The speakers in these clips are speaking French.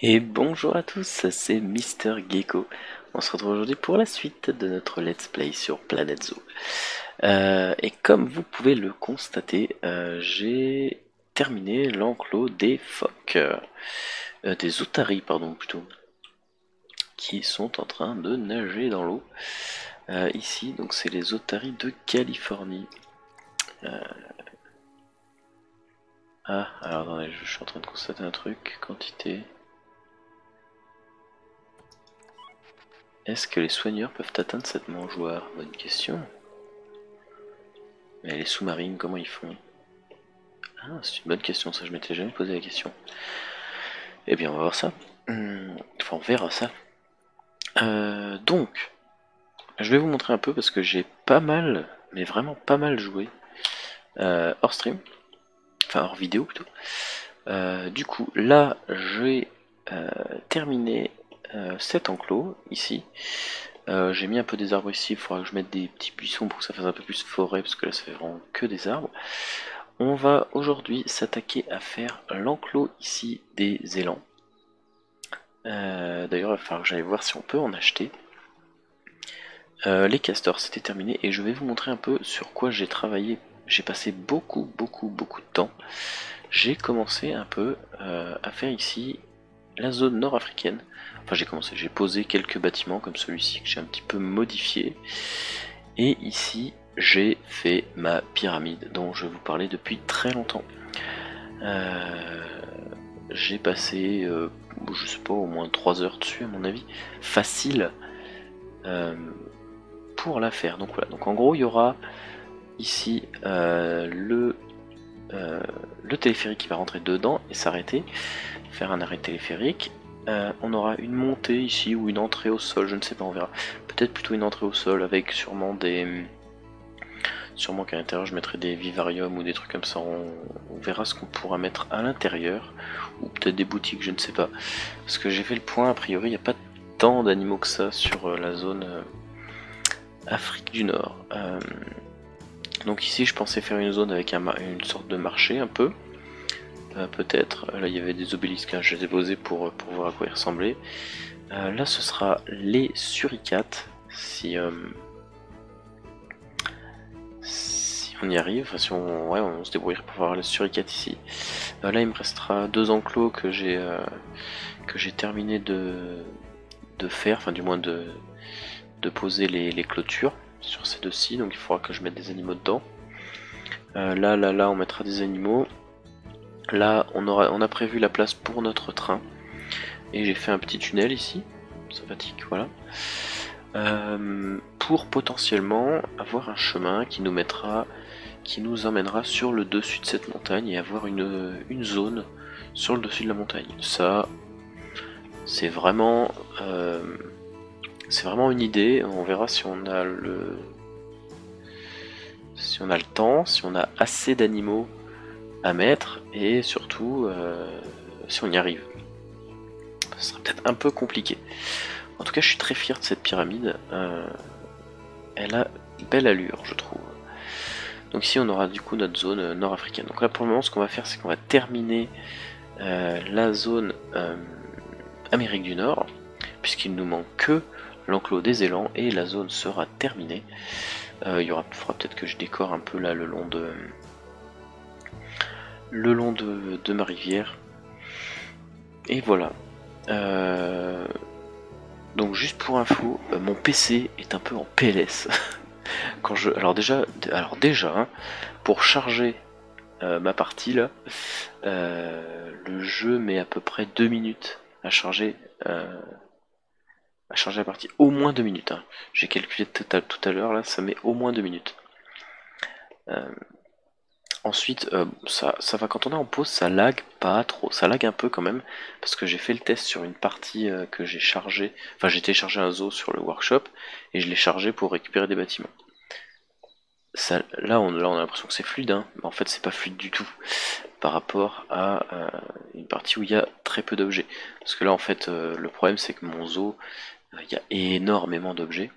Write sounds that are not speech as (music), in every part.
Et bonjour à tous, c'est Mister Gecko. On se retrouve aujourd'hui pour la suite de notre let's play sur Planet Zoo. Euh, et comme vous pouvez le constater, euh, j'ai terminé l'enclos des phoques, euh, des otaries pardon plutôt, qui sont en train de nager dans l'eau. ici, donc c'est les otaries de Californie. Ah, alors attendez, je suis en train de constater un truc, quantité. Est-ce que les soigneurs peuvent atteindre cette mangeoire? Bonne question. Mais les sous-marines, comment ils font? Ah, c'est une bonne question, ça je m'étais jamais posé la question. Eh bien, on va voir ça. Hmm, enfin, on verra ça. Euh, donc, je vais vous montrer un peu parce que j'ai pas mal, mais vraiment pas mal joué euh, hors stream, enfin hors vidéo plutôt. Euh, du coup, là, terminer euh, cet enclos ici. Euh, j'ai mis un peu des arbres ici, il faudra que je mette des petits buissons pour que ça fasse un peu plus forêt, parce que là ça fait vraiment que des arbres. On va aujourd'hui s'attaquer à faire l'enclos ici des élans. Euh, d'ailleurs, il va falloir que j'aille voir si on peut en acheter. les castors, c'était terminé, et je vais vous montrer un peu sur quoi j'ai travaillé. J'ai passé beaucoup, beaucoup, beaucoup de temps. J'ai commencé un peu à faire ici la zone nord-africaine. Enfin j'ai commencé, j'ai posé quelques bâtiments comme celui-ci que j'ai un petit peu modifié. Et ici j'ai fait ma pyramide dont je vous parlais depuis très longtemps. Euh, j'ai passé, euh, je sais pas, au moins 3 heures dessus à mon avis, facile euh, pour la faire. Donc voilà, donc en gros il y aura ici le, le téléphérique qui va rentrer dedans et s'arrêter faire un arrêt téléphérique. Euh, on aura une montée ici ou une entrée au sol, je ne sais pas, on verra. Peut-être plutôt une entrée au sol avec sûrement des... Sûrement qu'à l'intérieur je mettrai des vivariums ou des trucs comme ça, on, verra ce qu'on pourra mettre à l'intérieur. Ou peut-être des boutiques, je ne sais pas. Parce que j'ai fait le point, a priori il n'y a pas tant d'animaux que ça sur euh, la zone euh, Afrique du Nord. donc ici je pensais faire une zone avec une sorte de marché un peu. Euh, peut-être. Là, il y avait des obélisques, hein, je les ai posés pour, pour voir à quoi ils ressemblaient. Euh, là, ce sera les suricates, si, euh, si on y arrive, enfin, si on, ouais, on se débrouille pour voir les suricates ici. là, il me restera deux enclos que j'ai que j'ai terminé de, de faire, enfin du moins de, de poser les, les clôtures sur ces deux-ci, donc il faudra que je mette des animaux dedans. là, là, là, on mettra des animaux. Là, on, aura, on a prévu la place pour notre train. Et j'ai fait un petit tunnel ici. Sympathique, voilà. Euh, pour potentiellement avoir un chemin qui nous mettra, qui nous emmènera sur le dessus de cette montagne et avoir une, zone sur le dessus de la montagne. Ça, c'est vraiment, euh, vraiment une idée. On verra si on a le, si on a le temps, si on a assez d'animaux à mettre et surtout euh, si on y arrive. Ce sera peut-être un peu compliqué. En tout cas, je suis très fier de cette pyramide. Euh, elle a belle allure, je trouve. Donc ici, on aura du coup notre zone euh, nord-africaine. Donc là, pour le moment, ce qu'on va faire, c'est qu'on va terminer la zone Amérique du Nord, puisqu'il nous manque que l'enclos des élans et la zone sera terminée. il y aura, faudra peut-être que je décore un peu là le long de le long de, ma rivière. Et voilà. Euh, donc juste pour info, euh, mon PC est un peu en PLS. (laughs) Quand je, alors déjà, alors déjà, hein, pour charger euh, ma partie là, le jeu met à peu près 2 minutes à charger, à charger la partie. Au moins 2 minutes. Hein. J'ai calculé tout à, l'heure là, ça met au moins 2 minutes. Ensuite, euh, ça, ça va quand on est en pause, ça lag pas trop, ça lag un peu quand même, parce que j'ai fait le test sur une partie euh, que j'ai chargé, enfin j'ai téléchargé un zoo sur le workshop, et je l'ai chargé pour récupérer des bâtiments. Ça, là, on, là, on a l'impression que c'est fluide, hein, mais en fait c'est pas fluide du tout, par rapport à euh, une partie où il y a très peu d'objets. Parce que là, en fait, le problème c'est que mon zoo, il y a énormément d'objets,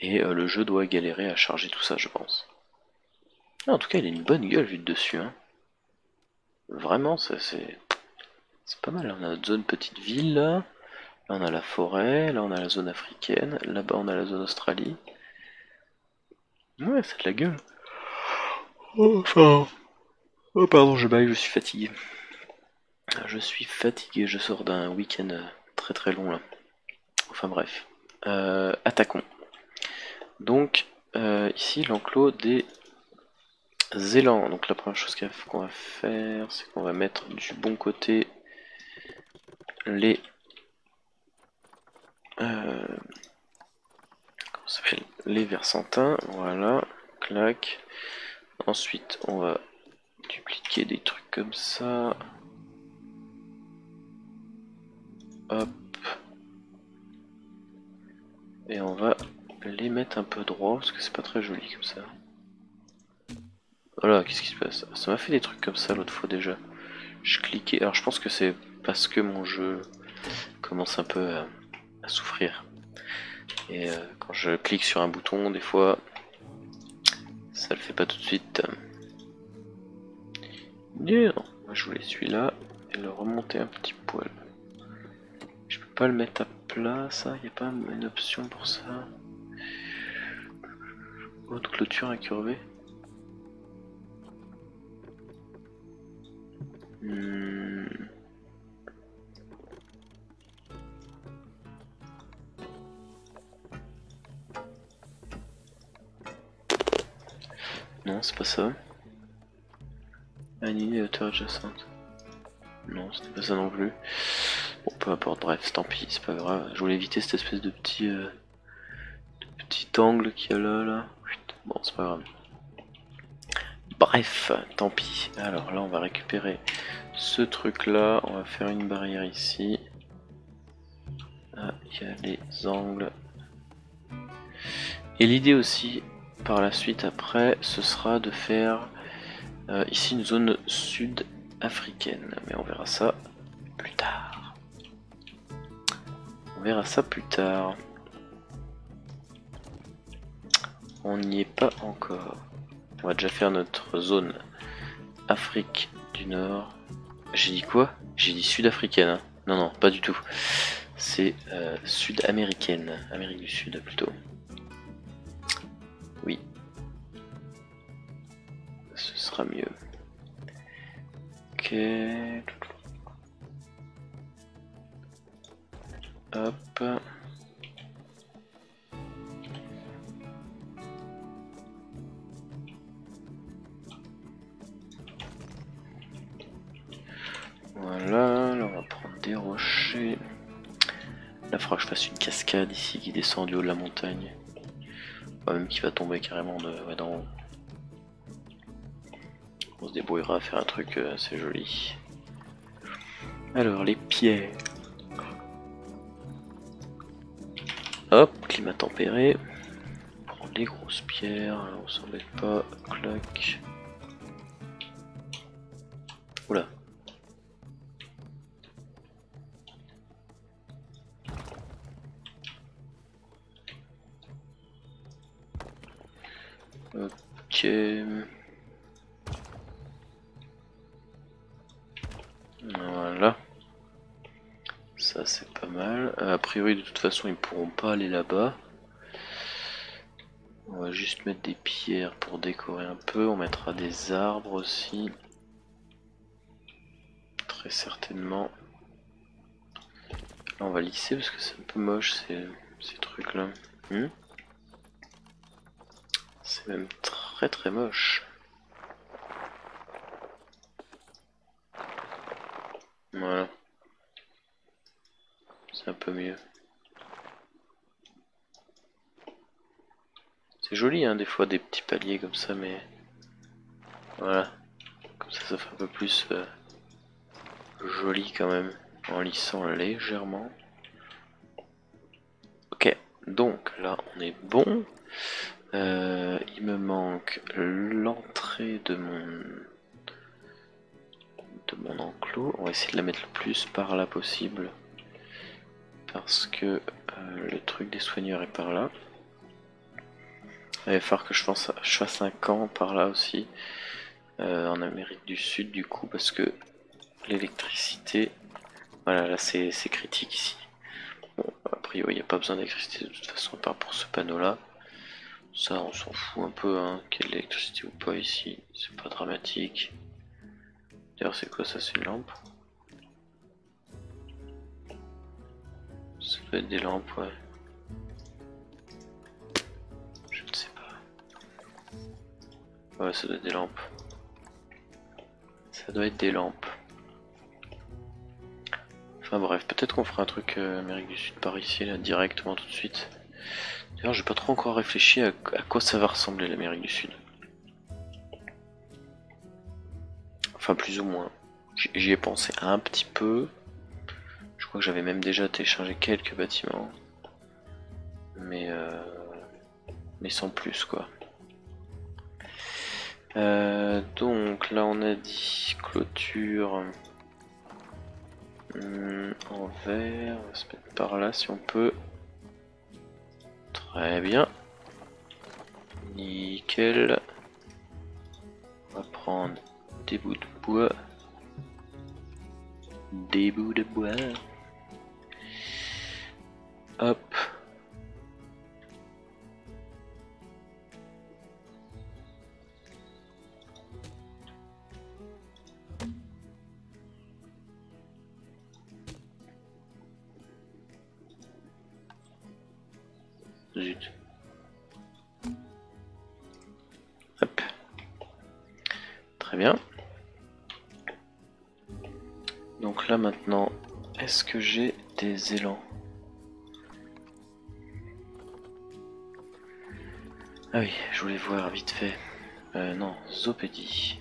et le jeu doit galérer à charger tout ça, je pense. En tout cas, il a une bonne gueule vue de dessus. Hein. Vraiment, ça c'est. C'est pas mal, on a notre zone petite ville là. On a la forêt, là on a la zone africaine, là-bas on a la zone Australie. Ouais, c'est de la gueule. Oh, enfin... Oh pardon, je baille, je suis fatigué. Je suis fatigué, je sors d'un week-end très très long là. Enfin bref. Euh, attaquons. Donc, euh, ici l'enclos des élans. Donc la première chose qu'on va faire, c'est qu'on va mettre du bon côté les... Euh, Les versantins. Voilà. Clac. Ensuite, on va dupliquer des trucs comme ça. Hop. Et on va les mettre un peu droit parce que c'est pas très joli comme ça. Voilà, qu'est-ce qui se passe? Ça m'a fait des trucs comme ça l'autre fois déjà. Je cliquais, alors je pense que c'est parce que mon jeu commence un peu à, souffrir. Et euh, quand je clique sur un bouton, des fois, ça le fait pas tout de suite. Moi je voulais celui-là et le remonter un petit poil. Je peux pas le mettre à plat, ça Y a pas une option pour ça Haute clôture incurvée Non, c'est pas ça. Annuler hauteur adjacente. Non, c'était pas ça non plus. Bon, peu importe, bref, tant pis, c'est pas grave. Je voulais éviter cette espèce de petit, euh, petit angle qu'il y a là, là. Bon, c'est pas grave. Bref, tant pis. Alors là, on va récupérer ce truc là. On va faire une barrière ici. Ah, il y a les angles. Et l'idée aussi, par la suite après, ce sera de faire euh, ici une zone sud-africaine. Mais on verra ça plus tard. On verra ça plus tard. On n'y est pas encore. On va déjà faire notre zone Afrique du Nord. J'ai dit quoi? J'ai dit sud-africaine. Hein. non, non, pas du tout. C'est euh, sud-américaine. Amérique du Sud plutôt. Mieux. Ok. Hop. Voilà, là on va prendre des rochers. Là, il faudra que je fasse une cascade ici qui descend du haut de la montagne. même qui va tomber carrément de haut. Débrouillera à faire un truc euh, assez joli. Alors, les pierres. Hop, climat tempéré. Prendre les grosses pierres, on s'embête pas. Clac. Toute façon ils pourront pas aller là-bas. On va juste mettre des pierres pour décorer un peu. On mettra des arbres aussi. Très certainement. On va lisser parce que c'est un peu moche ces, trucs là. Hmm c'est même très très moche. Voilà. C'est un peu mieux. Joli hein, des fois des petits paliers comme ça, mais voilà. Comme ça, ça fait un peu plus euh, joli quand même, en lissant légèrement. Ok, donc là on est bon. Euh, il me manque l'entrée de mon de mon enclos. On va essayer de la mettre le plus par là possible. Parce que euh, le truc des soigneurs est par là. Il va falloir que je fasse, un camp par là aussi. Euh, en Amérique du Sud du coup parce que l'électricité Voilà, là c'est critique ici. Bon, a priori, il n'y a pas besoin d'électricité de toute façon, part pour ce panneau-là. Ça, on s'en fout un peu, hein, qu'il y ait de l'électricité ou pas ici. C'est pas dramatique. D'ailleurs, c'est quoi ça C'est une lampe? Ça doit être des lampes, ouais. Ouais, ça doit être des lampes. Ça doit être des lampes. Enfin bref, peut-être qu'on fera un truc euh, Amérique du Sud par ici, là, directement tout de suite. D'ailleurs, j'ai pas trop encore réfléchi à, quoi ça va ressembler l'Amérique du Sud. Enfin, plus ou moins. J'y ai pensé un petit peu. Je crois que j'avais même déjà téléchargé quelques bâtiments. Mais, euh, mais sans plus, quoi. Euh, donc là, on a dit clôture. Hmm, en vert, on va se mettre par là si on peut. Très bien. Nickel. On va prendre des bouts de bois. Des bouts de bois. Hop. Hop. Donc là maintenant, est-ce que j'ai des élans? Ah oui, je voulais voir vite fait. Euh, non, Zopédie.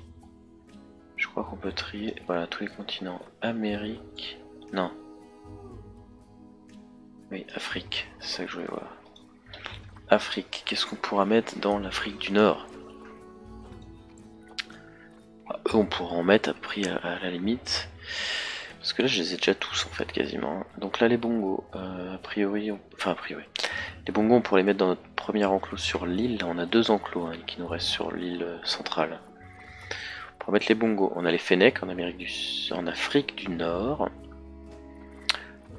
Je crois qu'on peut trier voilà, tous les continents. Amérique. Non. Oui, Afrique, c'est ça que je voulais voir. Afrique, qu'est-ce qu'on pourra mettre dans l'Afrique du Nord? Ah, on pourra en mettre après à, la limite. Parce que là, je les ai déjà tous en fait, quasiment. Donc là, les bongos, euh, a priori, enfin a priori, les bongos, on pourrait les mettre dans notre premier enclos sur l'île. Là, on a deux enclos hein, qui nous restent sur l'île euh, centrale. Pour mettre les bongos, on a les Fennecs en Amérique du en Afrique du Nord.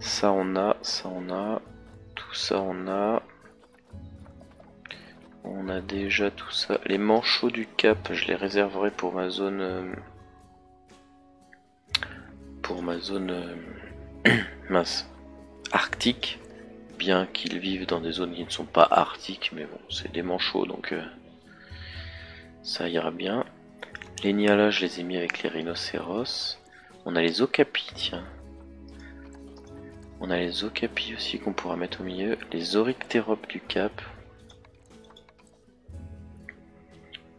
Ça, on a, ça, on a, tout ça, on a. On a déjà tout ça. Les manchots du cap, je les réserverai pour ma zone... Pour ma zone... Euh, (clears throat) mince. Arctique. Bien qu'ils vivent dans des zones qui ne sont pas arctiques, mais bon, c'est des manchots, donc... Euh, ça ira bien. Les Nialas, je les ai mis avec les rhinocéros. On a les okapis, tiens. On a les okapis aussi qu'on pourra mettre au milieu. Les oryctéropes du cap.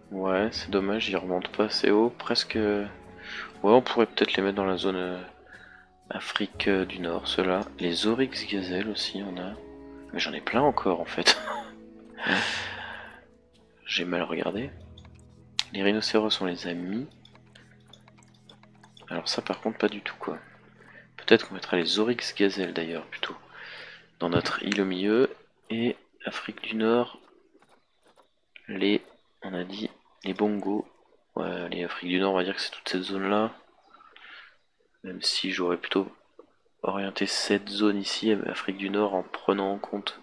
Ouais, c'est dommage, ils remontent pas assez haut, presque... Ouais, on pourrait peut-être les mettre dans la zone euh, Afrique euh, du Nord, ceux-là. Les Oryx Gazelle aussi, on a... Mais j'en ai plein encore, en fait. (laughs) J'ai mal regardé. Les rhinocéros, on les a mis. Alors ça, par contre, pas du tout, quoi. Peut-être qu'on mettra les Oryx Gazelle, d'ailleurs, plutôt. Dans notre île au milieu. Et Afrique du Nord, les on a dit les Bongos. Ouais, les Afrique du Nord, on va dire que c'est toute cette zone-là. Même si j'aurais plutôt orienté cette zone ici, Afrique du Nord, en prenant en compte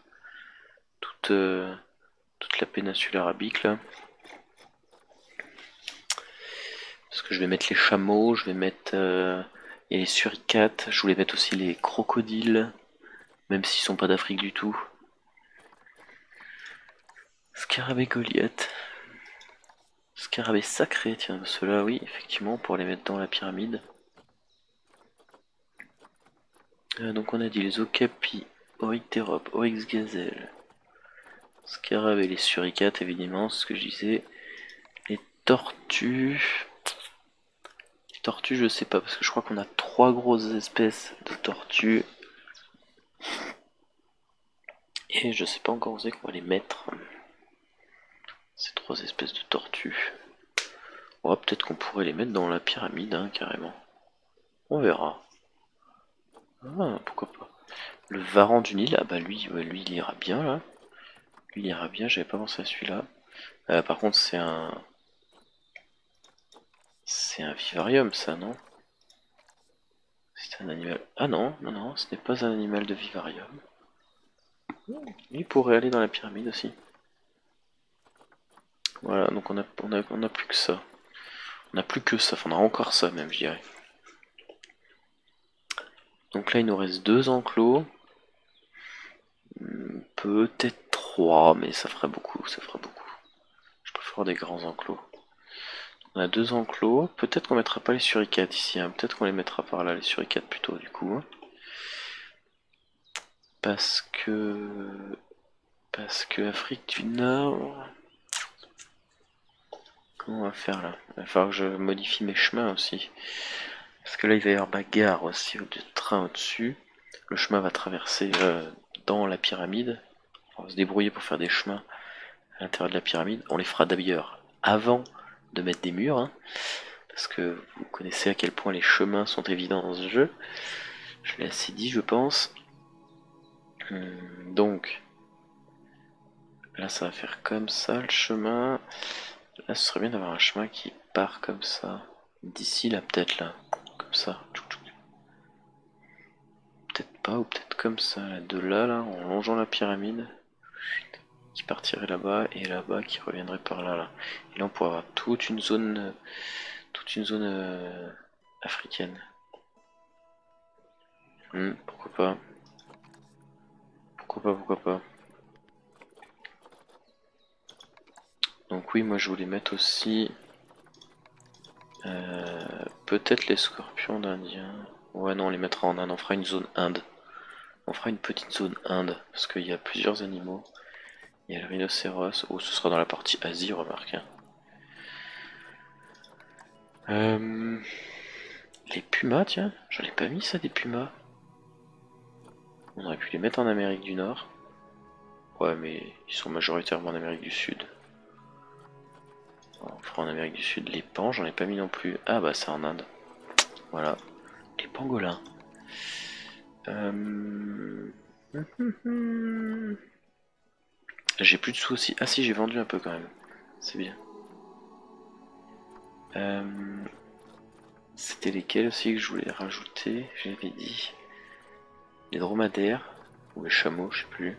toute, euh, toute la péninsule arabique là. Parce que je vais mettre les chameaux, je vais mettre euh, et les suricates, je voulais mettre aussi les crocodiles, même s'ils sont pas d'Afrique du tout. Scarabée Goliath. Scarabée sacré, tiens, ceux-là, oui, effectivement, pour les mettre dans la pyramide. Euh, donc on a dit les okapis, oryctéropes, oryx gazelle, scarabée, les suricates, évidemment, ce que je disais. Les tortues... Les tortues, je sais pas, parce que je crois qu'on a trois grosses espèces de tortues. Et je sais pas encore où c'est qu'on va les mettre. Ces trois espèces de tortues. Oh, peut-être qu'on pourrait les mettre dans la pyramide, hein, carrément. On verra. Ah, pourquoi pas. Le varan du Nil, ah bah lui, lui il ira bien là. Lui il ira bien, j'avais pas pensé à celui-là. Euh, par contre c'est un... C'est un vivarium ça, non? C'est un animal. Ah non, non, non, ce n'est pas un animal de vivarium. Il pourrait aller dans la pyramide aussi. Voilà, donc on a, plus que ça. On a plus que ça, on a encore ça même, je dirais. Donc là, il nous reste deux enclos. Hmm, peut-être trois, mais ça ferait beaucoup, ça ferait beaucoup. Je préfère des grands enclos. On a deux enclos. Peut-être qu'on mettra pas les suricates ici. Hein. Peut-être qu'on les mettra par là, les suricates plutôt, du coup. Parce que... Parce que Afrique du Nord... On va faire là? Il va falloir que je modifie mes chemins aussi. Parce que là, il va y avoir bagarre aussi de train au-dessus. Le chemin va traverser euh, dans la pyramide. On va se débrouiller pour faire des chemins à l'intérieur de la pyramide. On les fera d'ailleurs avant de mettre des murs. Hein. parce que vous connaissez à quel point les chemins sont évidents dans ce jeu. Je l'ai assez dit, je pense. Hum, donc, là, ça va faire comme ça le chemin. Là, ce serait bien d'avoir un chemin qui part comme ça. D'ici là, peut-être là. Comme ça. Peut-être pas, ou peut-être comme ça. De là, là, en longeant la pyramide. Qui partirait là-bas, et là-bas qui reviendrait par là, là. Et là, on pourrait avoir toute une zone. Toute une zone euh, africaine. Hmm, pourquoi pas. Pourquoi pas, pourquoi pas. Donc oui, moi je voulais mettre aussi euh, peut-être les scorpions d'Indien. Ouais, non, on les mettra en Inde. On fera une zone Inde. On fera une petite zone Inde parce qu'il y a plusieurs animaux. Il y a le rhinocéros. Oh, ce sera dans la partie Asie, remarque. Hein. Euh, les pumas, tiens, j'en ai pas mis ça des pumas. On aurait pu les mettre en Amérique du Nord. Ouais, mais ils sont majoritairement en Amérique du Sud. On fera en Amérique du Sud les pans, j'en ai pas mis non plus. Ah bah c'est en Inde. Voilà. Les pangolins. Euh, (laughs) j'ai plus de sous aussi. Ah si j'ai vendu un peu quand même. C'est bien. Euh, c'était lesquels aussi que je voulais rajouter? J'avais dit. Les dromadaires. Ou les chameaux, je sais plus.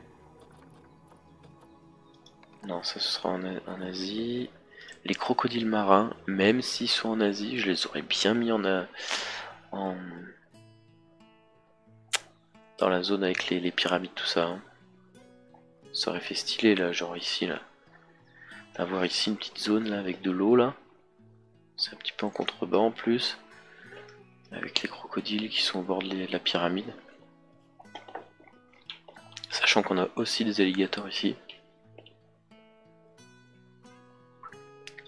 Non, ça ce sera en Asie. Les crocodiles marins, même s'ils sont en Asie, je les aurais bien mis en, en... dans la zone avec les, pyramides, tout ça. Hein. Ça aurait fait stylé là, genre ici là. Avoir ici une petite zone là avec de l'eau là. C'est un petit peu en contrebas en plus. Avec les crocodiles qui sont au bord de la pyramide. Sachant qu'on a aussi des alligators ici.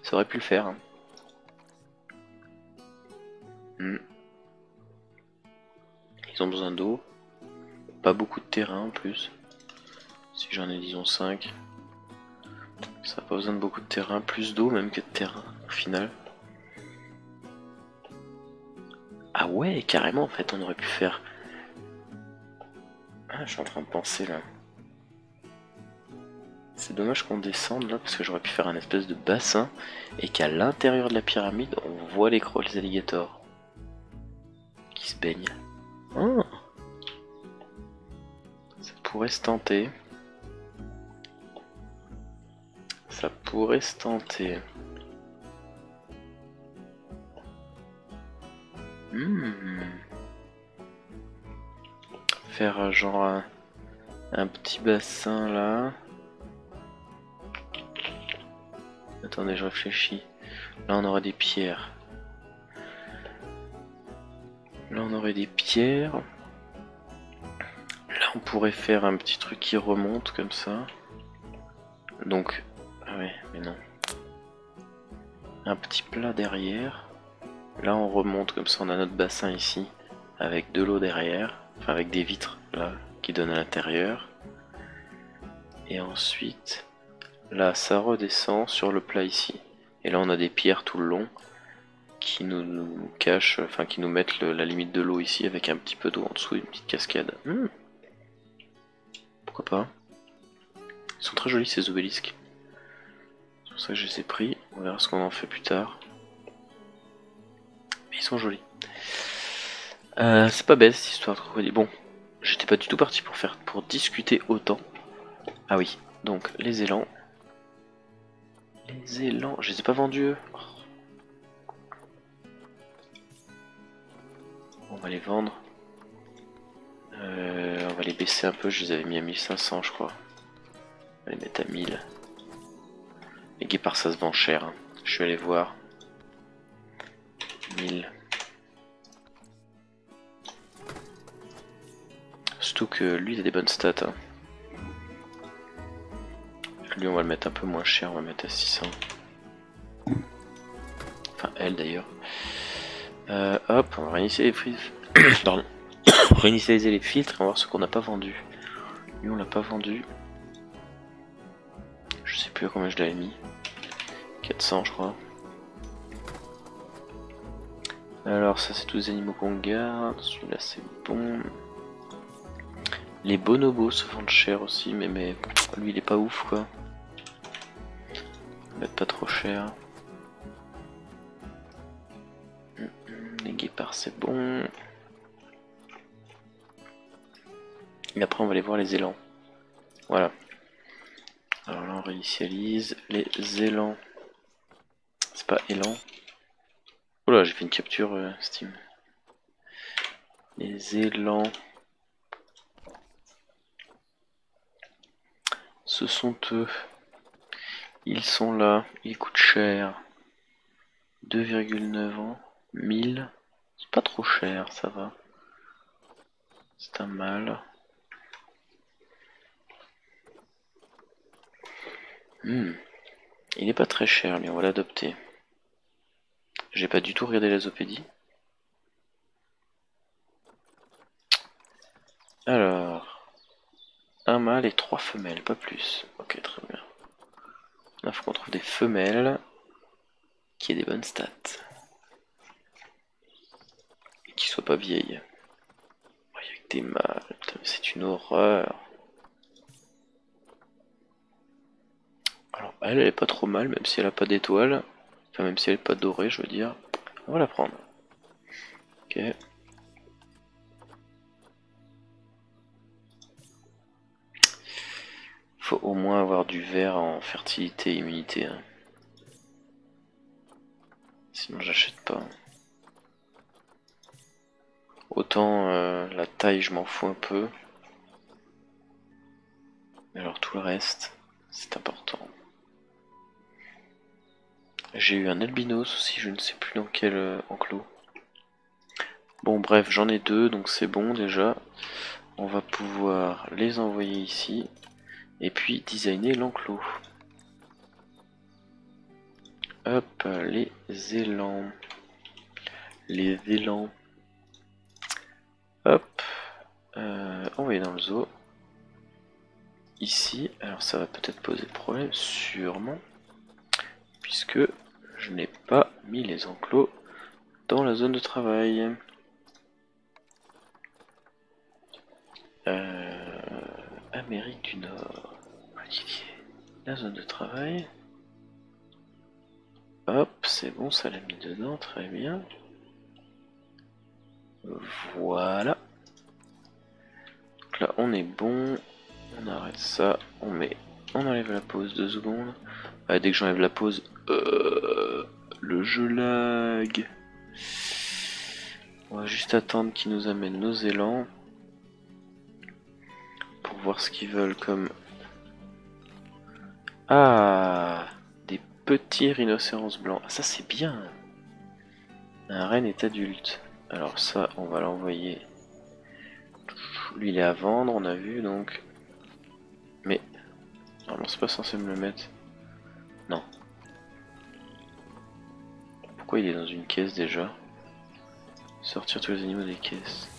Ça aurait pu le faire. Hein. Hmm. Ils ont besoin d'eau. Pas beaucoup de terrain en plus. Si j'en ai disons 5. Ça n'a pas besoin de beaucoup de terrain. Plus d'eau même que de terrain au final. Ah ouais, carrément en fait on aurait pu faire... Ah, je suis en train de penser là. C'est dommage qu'on descende là parce que j'aurais pu faire un espèce de bassin et qu'à l'intérieur de la pyramide on voit les, les alligators qui se baignent. Ah. Ça pourrait se tenter. Ça pourrait se tenter. Hmm. Faire genre un petit bassin là. Attendez, je réfléchis. Là, on aurait des pierres. Là, on aurait des pierres. Là, on pourrait faire un petit truc qui remonte comme ça. Donc, ah ouais, mais non. Un petit plat derrière. Là, on remonte comme ça. On a notre bassin ici, avec de l'eau derrière, enfin avec des vitres là qui donnent à l'intérieur. Et ensuite, Là, ça redescend sur le plat ici. Et là, on a des pierres tout le long qui nous, cachent, enfin qui nous mettent la limite de l'eau ici avec un petit peu d'eau en dessous, une petite cascade. Hmm. Pourquoi pas? Ils sont très jolis ces obélisques. C'est pour ça que je les ai pris. On verra ce qu'on en fait plus tard. Mais ils sont jolis. Euh, c'est pas bête cette histoire de crocodile. Bon, j'étais pas du tout parti pour faire pour discuter autant. Ah oui, donc les élans. Les élans, je les ai pas vendus eux. On va les vendre. Euh, on va les baisser un peu, je les avais mis à 1500 je crois. On va les mettre à 1000. Les guépards ça se vend cher. hein. Je suis allé voir. 1000. Surtout que lui il a des bonnes stats. hein. Lui on va le mettre un peu moins cher, on va le mettre à 600. Enfin elle d'ailleurs. Euh, hop, on va réinitialiser les filtres. (coughs) Pardon. (coughs) réinitialiser les filtres et on va voir ce qu'on n'a pas vendu. Lui on l'a pas vendu. Je sais plus à combien je l'avais mis. 400 je crois. Alors ça c'est tous les animaux qu'on garde. Celui-là c'est bon. Les bonobos se vendent cher aussi, mais, mais lui il est pas ouf quoi. Mettre pas trop cher. Les guépards c'est bon. Et après on va aller voir les élans. Voilà. Alors là on réinitialise les élans. C'est pas élan. Oula j'ai fait une capture euh, Steam. Les élans. Ce sont eux. Ils sont là. Ils coûtent cher. 2,9 ans. 1000. C'est pas trop cher, ça va. C'est un mal. Hmm. Il est pas très cher, lui, on va l'adopter. J'ai pas du tout regardé la zoopédie. Alors, un mâle et trois femelles, pas plus. Ok, très bien. Faut qu'on trouve des femelles qui aient des bonnes stats. Et qui soient pas vieilles. Avec des mâles, putain, mais c'est une horreur. Alors, elle, elle est pas trop mal, même si elle a pas d'étoile. Enfin, même si elle est pas dorée, je veux dire. On va la prendre. Ok. Faut au moins avoir du vert en fertilité et immunité. hein. Sinon j'achète pas. Autant euh, la taille je m'en fous un peu. Mais alors tout le reste, c'est important. J'ai eu un albinos aussi, je ne sais plus dans quel euh, enclos. Bon bref, j'en ai deux, donc c'est bon déjà. On va pouvoir les envoyer ici. Et puis designer l'enclos. Hop, les élans. Les élans. Hop. Euh, envoyer dans le zoo. Ici, alors ça va peut-être poser problème, sûrement. Puisque je n'ai pas mis les enclos dans la zone de travail. Euh, Amérique du Nord. Modifier la zone de travail. Hop, c'est bon, ça l'a mis dedans, très bien. Voilà. Donc là, on est bon. On arrête ça. On met, on enlève la pause deux secondes. Ah, dès que j'enlève la pause, euh, le jeu lag. On va juste attendre qu'il nous amène nos élans ce qu'ils veulent comme. Ah, des petits rhinocéros blancs. Ça c'est bien. Un renne est adulte. Alors ça, on va l'envoyer. Lui, il est à vendre, on a vu donc. Mais normalement, c'est pas censé me le mettre. Non. Pourquoi il est dans une caisse déjà? Sortir tous les animaux des caisses.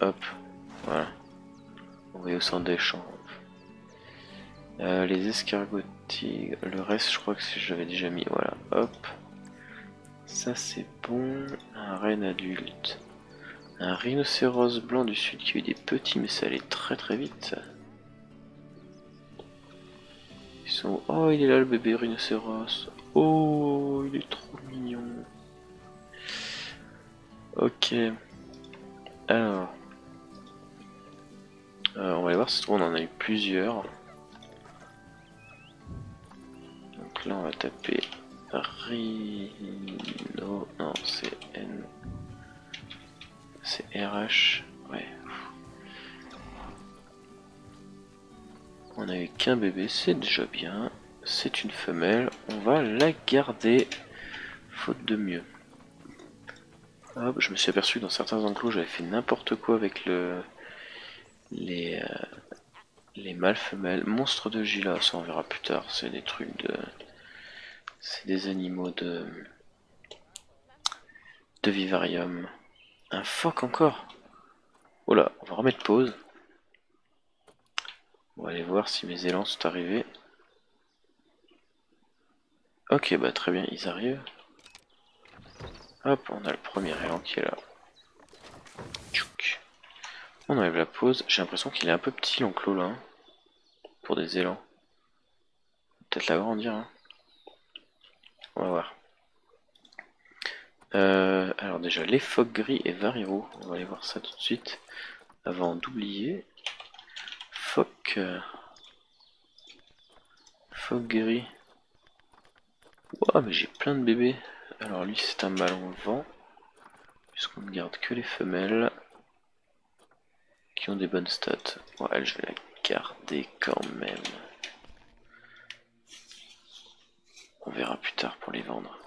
Hop, voilà. Envoyer au centre d'échange. Euh, les escargots tigres, le reste je crois que j'avais déjà mis, voilà, hop. Ça c'est bon, un renne adulte. Un rhinocéros blanc du sud qui a eu des petits mais ça allait très très vite. Ils sont... Oh il est là le bébé rhinocéros. Oh il est trop mignon. Ok. Alors. Euh, on va aller voir si on en a eu plusieurs. Donc là on va taper Rhino. Non, c'est N. C'est RH. Ouais. On a eu qu'un bébé, c'est déjà bien. C'est une femelle. On va la garder. Faute de mieux. Hop, je me suis aperçu que dans certains enclos j'avais fait n'importe quoi avec le les euh, les mâles femelles. Monstres de Gila, ça on verra plus tard. C'est des trucs de c'est des animaux de de vivarium. Un phoque encore. Oh là, on va remettre pause. On va aller voir si mes élans sont arrivés. Ok, bah très bien, ils arrivent. Hop, on a le premier élan qui est là. On enlève la pause. J'ai l'impression qu'il est un peu petit l'enclos là. Hein, pour des élans. Peut-être l'agrandir. Hein. On va voir. Euh, alors déjà, les phoques gris et Variro. On va aller voir ça tout de suite. Avant d'oublier. Phoque... Euh, gris. Ouah, mais j'ai plein de bébés. Alors lui c'est un mâle en vent, puisqu'on ne garde que les femelles des bonnes stats. Ouais, je vais la garder quand même. On verra plus tard pour les vendre.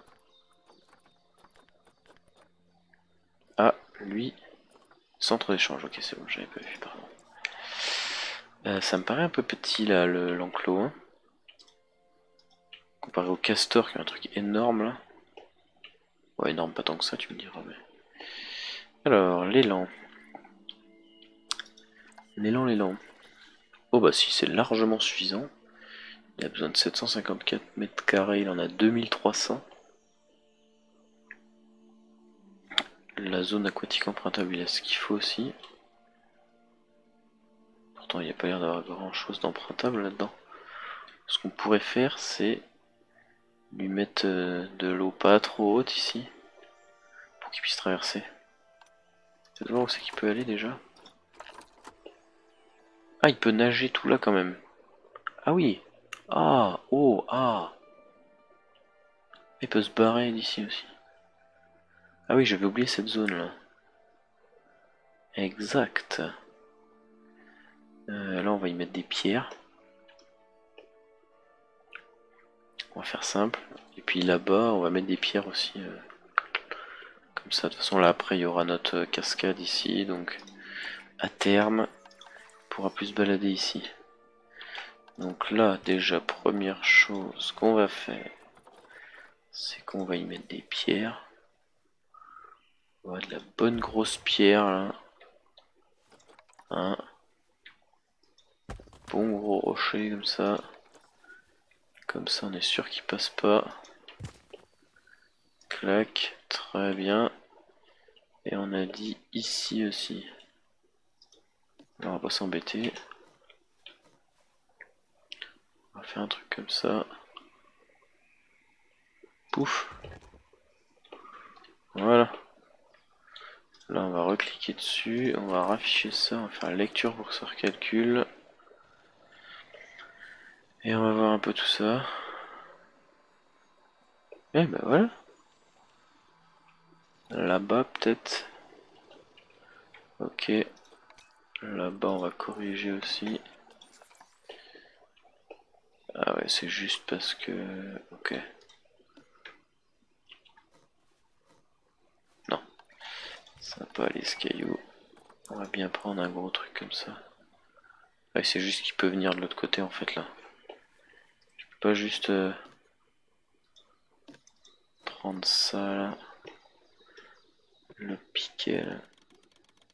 Ah, lui, centre d'échange, ok c'est bon, j'avais pas vu, pardon. Euh, ça me paraît un peu petit là, l'enclos. Hein. Comparé au castor qui a un truc énorme là. Ouais, énorme, pas tant que ça, tu me diras. Alors, l'élan. L'élan, l'élan. Oh bah si, c'est largement suffisant. Il a besoin de 754 mètres carrés, il en a 2300. La zone aquatique empruntable, il a ce qu'il faut aussi. Pourtant, il n'y a pas l'air d'avoir grand chose d'empruntable là-dedans. Ce qu'on pourrait faire, c'est lui mettre euh, de l'eau pas trop haute ici pour qu'il puisse traverser. peut voir où c'est qu'il peut aller déjà? Ah, il peut nager tout là quand même. Ah oui. Ah, oh, ah. Il peut se barrer d'ici aussi. Ah oui, j'avais oublié cette zone là. Exact. Euh, là, on va y mettre des pierres. On va faire simple. Et puis là-bas, on va mettre des pierres aussi. Euh, comme ça, de toute façon, là, après, il y aura notre cascade ici. Donc, à terme, pourra plus se balader ici. Donc là, déjà, première chose qu'on va faire, c'est qu'on va y mettre des pierres. On va de la bonne grosse pierre, là. Un bon gros rocher, comme ça. Comme ça, on est sûr qu'il passe pas. Clac, très bien. Et on a dit ici aussi. On va pas s'embêter. On va faire un truc comme ça. Pouf. Voilà. Là, on va recliquer dessus. On va rafficher ça. On va faire lecture pour que ça recalcule. Et on va voir un peu tout ça. Et eh ben voilà. Là-bas peut-être. Ok. Là-bas on va corriger aussi. Ah ouais c'est juste parce que... Ok. Non. Ça va pas aller ce caillou. On va bien prendre un gros truc comme ça. Ouais c'est juste qu'il peut venir de l'autre côté en fait là pas juste euh, prendre ça là. Le piquer là.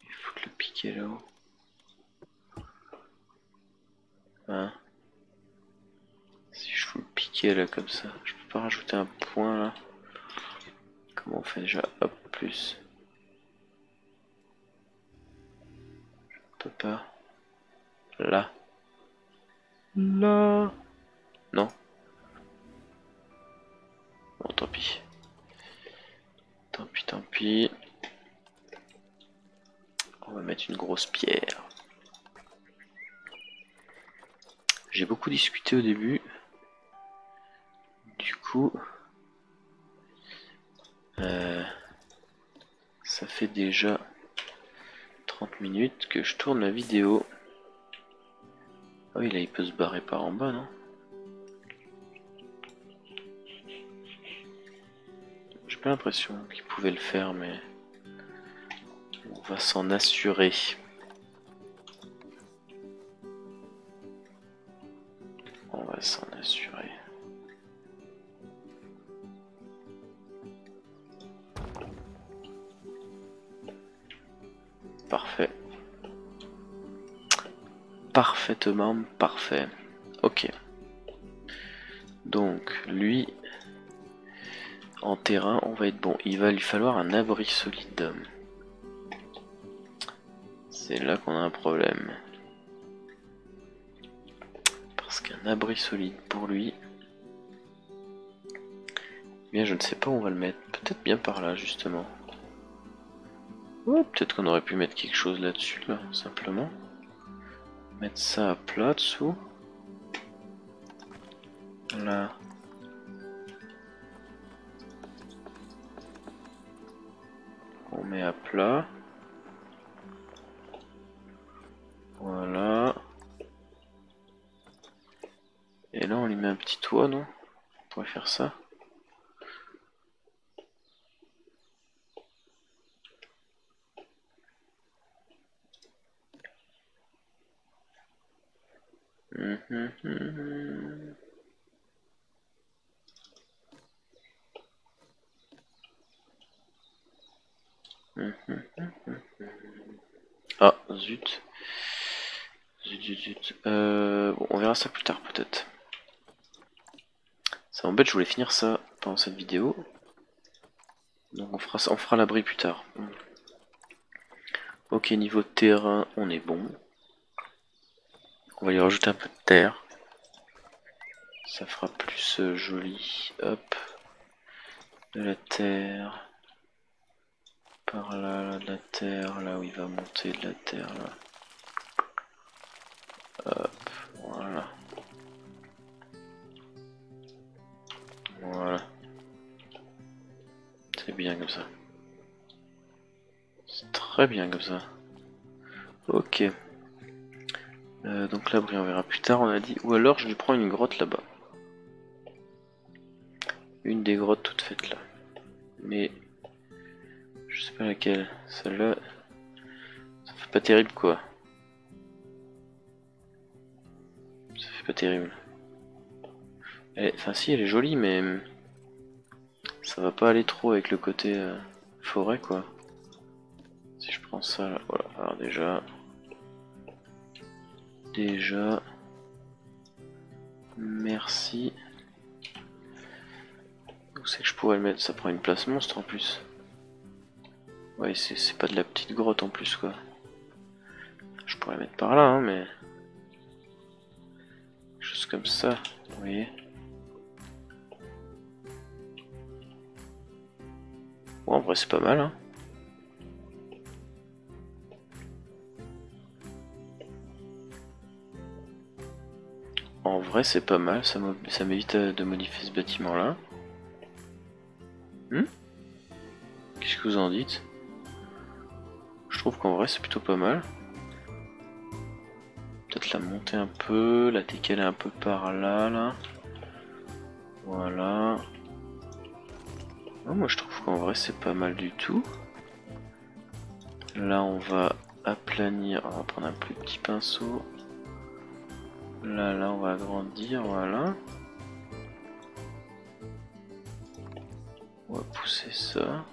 Il faut que le piquer là-haut. Hein si je le piquer là comme ça, je peux pas rajouter un point là. Comment on fait déjà? Hop, plus. Je peux pas. Là. Là. Non Bon, tant pis. Tant pis, tant pis. On va mettre une grosse pierre. J'ai beaucoup discuté au début. Du coup, euh, ça fait déjà 30 minutes que je tourne la vidéo. Ah oui, là il peut se barrer par en bas, non? J'ai pas l'impression qu'il pouvait le faire, mais on va s'en assurer. S'en assurer. Parfait. Parfaitement parfait. Ok. Donc, lui, en terrain, on va être bon. Il va lui falloir un abri solide. C'est là qu'on a un problème. Abri solide pour lui... Bien, je ne sais pas où on va le mettre. Peut-être bien par là, justement. peut-être qu'on aurait pu mettre quelque chose là-dessus, là, simplement. Mettre ça à plat dessous. Là. Et là, on lui met un petit toit, non? On pourrait faire ça. Ah, zut. Zut, zut, zut. Euh, on verra ça plus tard peut-être. Ça m'embête, je voulais finir ça pendant cette vidéo. Donc on fera, on fera l'abri plus tard. Ok, niveau terrain, on est bon. On va lui rajouter un peu de terre. Ça fera plus euh, joli. Hop. De la terre. Par là, là, de la terre. Là où il va monter de la terre. Là. Très bien comme ça. Ok. Euh, donc l'abri on verra plus tard on a dit. Ou alors je lui prends une grotte là-bas. Une des grottes toutes faites là. Mais je sais pas laquelle. Celle-là, ça fait pas terrible quoi. Ça fait pas terrible. enfin si elle est jolie mais ça va pas aller trop avec le côté euh, forêt quoi. Si je prends ça là, voilà. Alors déjà déjà. Merci. Où c'est que je pourrais le mettre? Ça prend une place monstre en plus. Ouais, c'est pas de la petite grotte en plus quoi. Je pourrais le mettre par là, hein, mais. Chose comme ça, vous voyez. Bon, en vrai, c'est pas mal, hein. En vrai, c'est pas mal, ça m'évite euh, de modifier ce bâtiment-là. Hmm? Qu'est-ce que vous en dites? Je trouve qu'en vrai, c'est plutôt pas mal. Peut-être la monter un peu, la décaler un peu par là, là. Voilà. moi, je trouve qu'en vrai, c'est pas mal du tout. Là, on va aplanir, on va prendre un plus petit pinceau. Là, là, on va agrandir, voilà. On va pousser ça.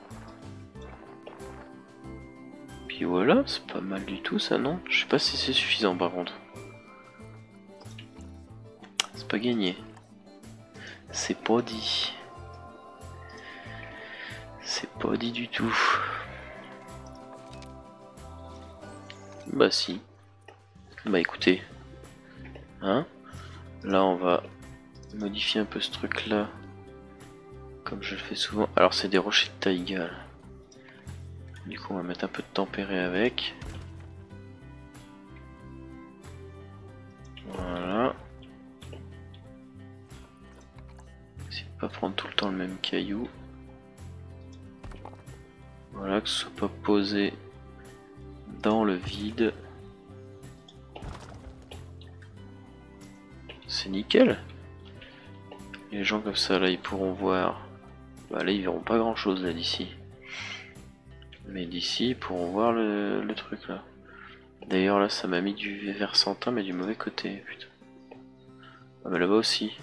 Puis voilà, c'est pas mal du tout ça, non? Je sais pas si c'est suffisant par contre. C'est pas gagné. C'est pas dit. C'est pas dit du tout. Bah si. Bah écoutez, Hein là, on va modifier un peu ce truc là. Comme je le fais souvent. Alors, c'est des rochers de taïga. Du coup, on va mettre un peu de tempéré avec. Voilà. Essayez de pas prendre tout le temps le même caillou. Voilà, que ce soit pas posé dans le vide. C'est nickel. Les gens comme ça là ils pourront voir. Bah là ils verront pas grand chose là d'ici. Mais d'ici ils pourront voir le, truc là. D'ailleurs là ça m'a mis du versantin mais du mauvais côté. Putain. Ah bah là-bas aussi.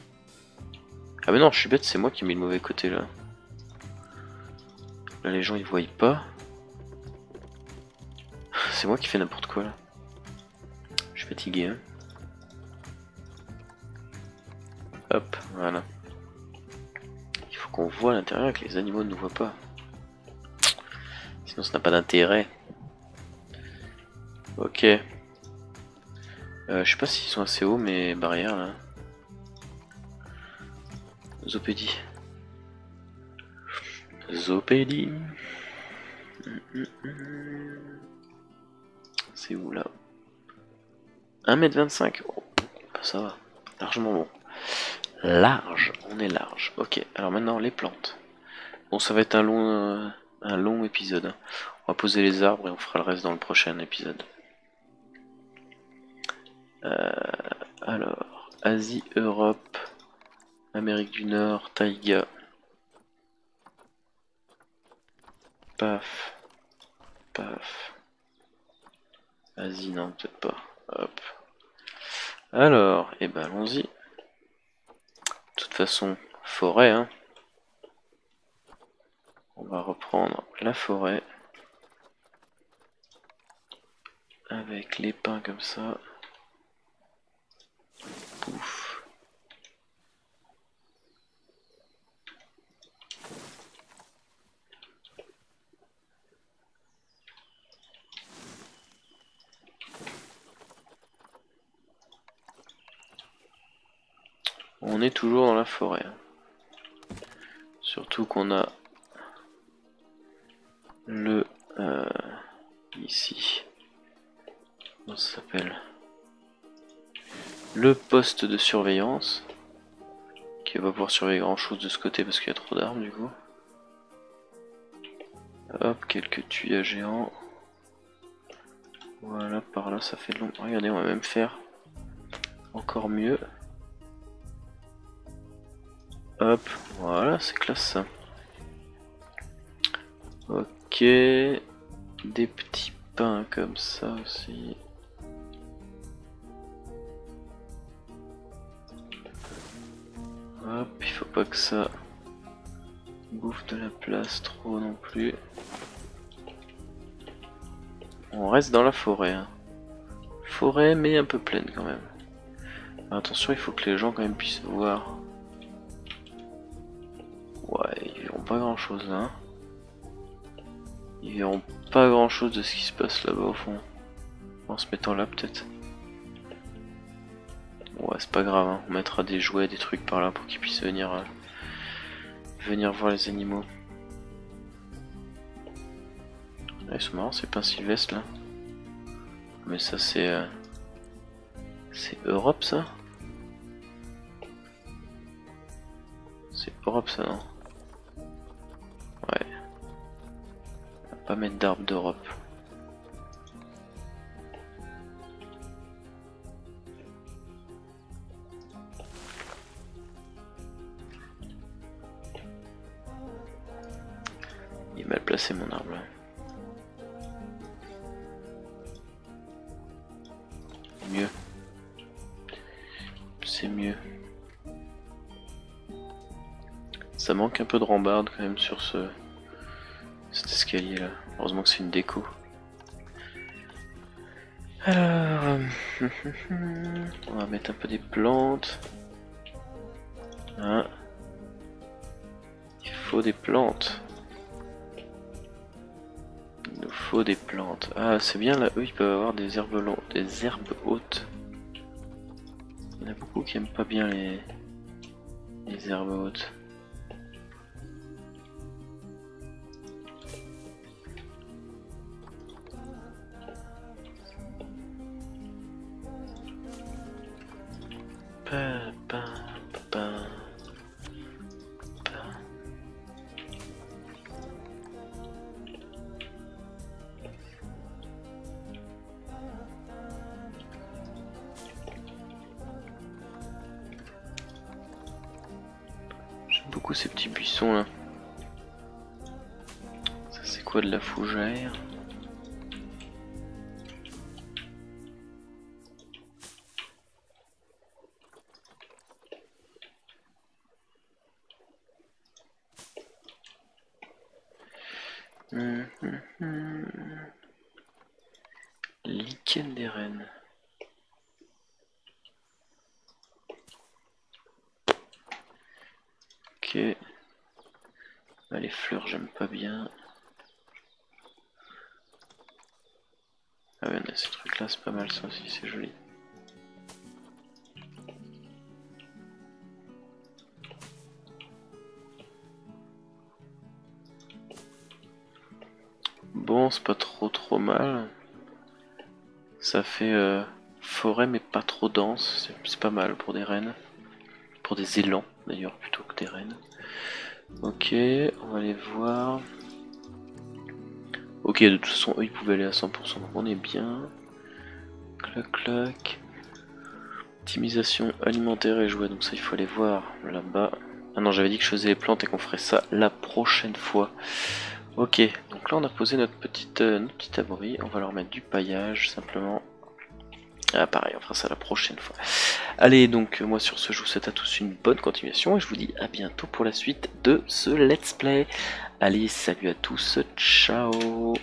Ah mais non je suis bête c'est moi qui ai mis le mauvais côté là. Là les gens ils voient pas. (laughs) C'est moi qui fais n'importe quoi là. Je suis fatigué hein. Hop, voilà. Il faut qu'on voit l'intérieur que les animaux ne nous voient pas. Sinon ça n'a pas d'intérêt. Ok. Euh, je sais pas s'ils sont assez hauts mes barrières là. Zopédie. Zopédie. C'est où là? 1m25 oh, Ça va, largement bon. Large, on est large. Ok, alors maintenant les plantes. Bon, ça va être un long, euh, un long épisode. Hein. On va poser les arbres et on fera le reste dans le prochain épisode. Euh, alors, Asie, Europe, Amérique du Nord, Taïga. Paf. Paf. Asie, non, peut-être pas. Hop. Alors, et eh ben allons-y. De toute façon, forêt, hein. On va reprendre la forêt. Avec les pins comme ça. On est toujours dans la forêt. Surtout qu'on a le euh, ici. Ça s'appelle? Le poste de surveillance qui va pouvoir surveiller grand chose de ce côté parce qu'il y a trop d'armes du coup. Hop, quelques tuyaux géants. Voilà, par là ça fait long. Regardez, on va même faire encore mieux. Hop, voilà, c'est classe ça. Ok, des petits pains comme ça aussi. Hop, il faut pas que ça bouffe de la place trop non plus. On reste dans la forêt. Hein. Forêt mais un peu pleine quand même. attention, il faut que les gens quand même puissent voir. Pas grand chose là. Hein. Ils verront pas grand chose de ce qui se passe là-bas au fond. En se mettant là peut-être. Ouais, c'est pas grave, hein. on mettra des jouets, des trucs par là pour qu'ils puissent venir, euh, venir voir les animaux. Ouais, ils sont marrants ces pins sylvestres là. Mais ça c'est... Euh, c'est Europe ça? C'est Europe ça non? Pas mettre d'arbres d'Europe. mal placé mon arbre. Mieux. C'est mieux. Ça manque un peu de rambarde quand même sur ce là. Heureusement que c'est une déco. Alors, on va mettre un peu des plantes. Ah. Il faut des plantes faut des plantes. Ah, c'est bien là, eux ils peuvent avoir des herbes longues, des herbes hautes. Il y en a beaucoup qui aiment pas bien les, les herbes hautes. Bah, les fleurs, j'aime pas bien. Ah ouais, ces là, c'est pas mal ça aussi, c'est joli. Bon, c'est pas trop trop mal. Ça fait euh, forêt mais pas trop dense, c'est pas mal pour des rennes. Pour des élans d'ailleurs plutôt que des rennes. Ok, on va aller voir. Ok, de toute façon, eux ils pouvaient aller à 100%, donc on est bien. Clac clac. Optimisation alimentaire et jouet, donc ça il faut aller voir là-bas. Ah non, j'avais dit que je faisais les plantes et qu'on ferait ça la prochaine fois. Ok, donc là on a posé notre petite, euh, abri, on va leur mettre du paillage simplement. Ah pareil, on fera ça la prochaine fois. Allez, donc moi sur ce, je vous souhaite à tous une bonne continuation et je vous dis à bientôt pour la suite de ce let's play. Allez, salut à tous, ciao